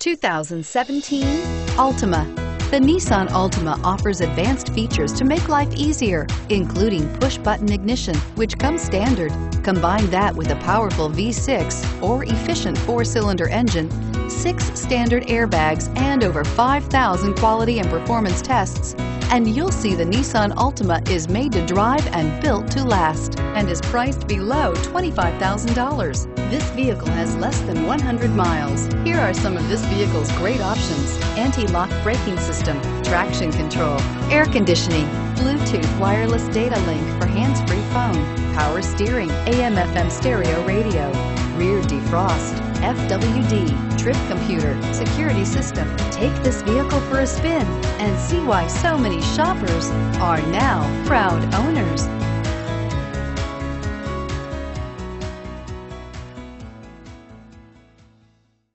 2017 Altima. The Nissan Altima offers advanced features to make life easier, including push-button ignition, which comes standard. Combine that with a powerful V6 or efficient four-cylinder engine, six standard airbags, and over 5,000 quality and performance tests, and you'll see the Nissan Altima is made to drive and built to last and is priced below $25,000. This vehicle has less than 100 miles. Here are some of this vehicle's great options. Anti-lock braking system, traction control, air conditioning, Bluetooth wireless data link for hands-free phone, power steering, AM FM stereo radio, rear defrost, FWD, trip computer, security system. Take this vehicle for a spin and see why so many shoppers are now proud owners.